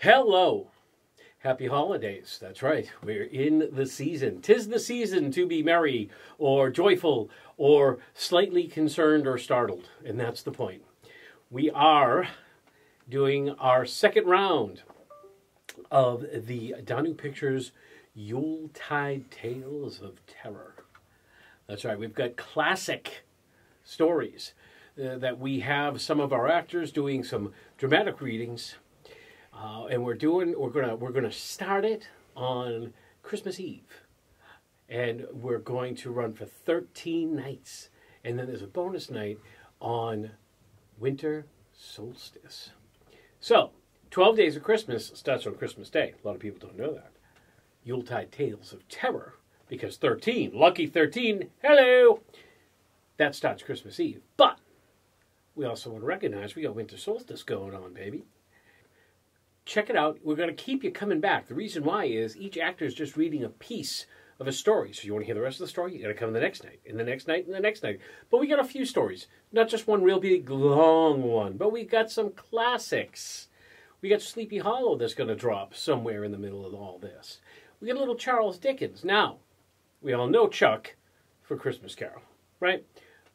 Hello. Happy holidays. That's right. We're in the season. Tis the season to be merry or joyful or slightly concerned or startled. And that's the point. We are doing our second round of the Danu Pictures Yuletide Tales of Terror. That's right. We've got classic stories uh, that we have some of our actors doing some dramatic readings uh, and we're doing we're gonna we're gonna start it on Christmas Eve, and we're going to run for 13 nights, and then there's a bonus night on winter solstice. So 12 days of Christmas starts on Christmas Day. A lot of people don't know that. Yuletide Tales of Terror, because 13, lucky 13, hello, that starts Christmas Eve. But we also want to recognize we got winter solstice going on, baby check it out. We're going to keep you coming back. The reason why is each actor is just reading a piece of a story. So you want to hear the rest of the story, you got to come the next night, and the next night, and the next night. But we got a few stories, not just one real big long one, but we got some classics. We got Sleepy Hollow that's going to drop somewhere in the middle of all this. We got a little Charles Dickens. Now, we all know Chuck for Christmas Carol, right?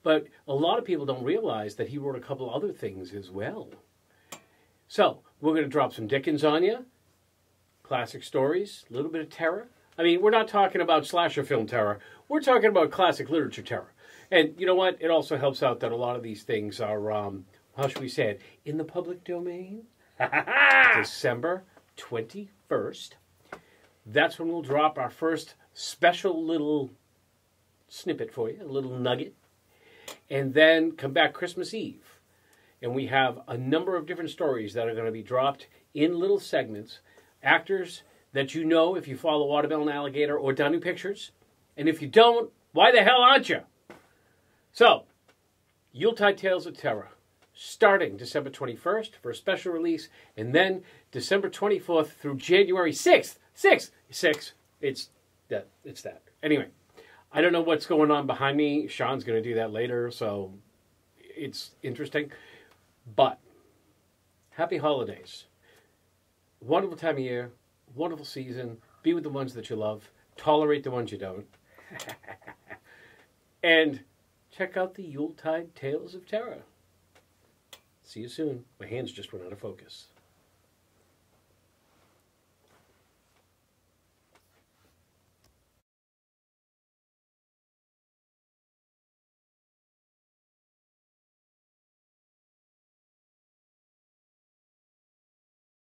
But a lot of people don't realize that he wrote a couple other things as well. So, we're going to drop some Dickens on you, classic stories, a little bit of terror. I mean, we're not talking about slasher film terror. We're talking about classic literature terror. And you know what? It also helps out that a lot of these things are, um, how should we say it, in the public domain. December 21st. That's when we'll drop our first special little snippet for you, a little nugget. And then come back Christmas Eve and we have a number of different stories that are going to be dropped in little segments. Actors that you know if you follow Watermelon Alligator or Danu Pictures, and if you don't, why the hell aren't you? So, Yuletide Tales of Terror, starting December 21st for a special release, and then December 24th through January 6th. 6th! 6th. It's that. It's that. Anyway, I don't know what's going on behind me. Sean's going to do that later, so it's interesting. But happy holidays. Wonderful time of year, wonderful season. Be with the ones that you love, tolerate the ones you don't. and check out the Yuletide Tales of Terror. See you soon. My hands just went out of focus.